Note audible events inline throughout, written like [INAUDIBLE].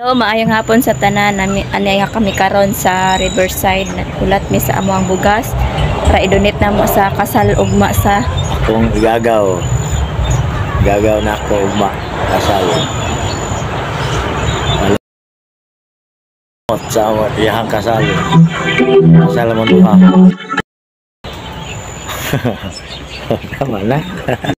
Hello, maayong hapon sa tanan. Anay nga kami karon sa Riverside. Ulat mi sa amo ang bugas para idonate na mo sa kasal ugma sa Kung gagaw, gagaw na ako ugma, kasal. Alam sa iyahang kasal. Kasal mo duha. [LAUGHS] Tama na. [LAUGHS]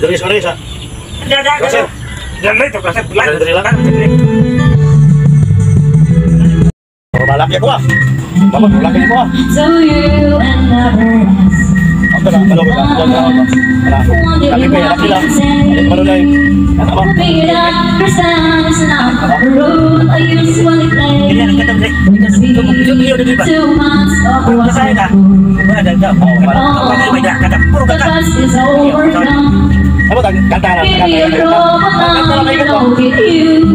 Dari sore sa. Dadah. Jangan itu kasep. Dari lakan. Malaki ako kuah, Dapat malaki kuah. ah. Ako na, ano ba? Ako na, ako know with you.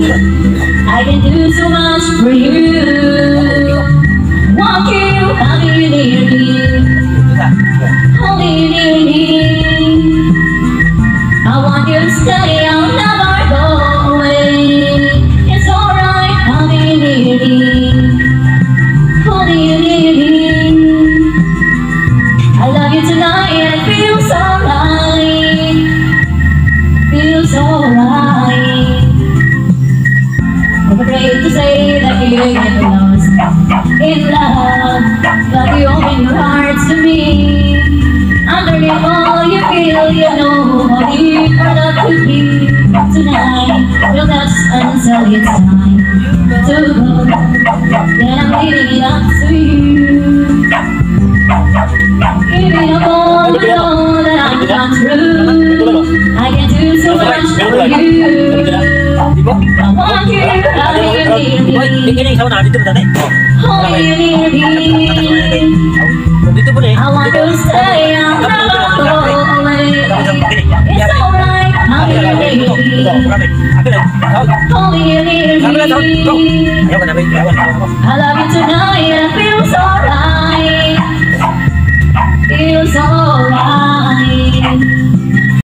I can do so much for you. Say that you get lost in love, but you open your hearts to me. Underneath all you feel, you know how deep our could be. Tonight, we'll dance until it's time to go. Then I'm leaving it up to you. You, hold you near me. I want to stay, never go away. It's alright, with you. Near me. I love you tonight,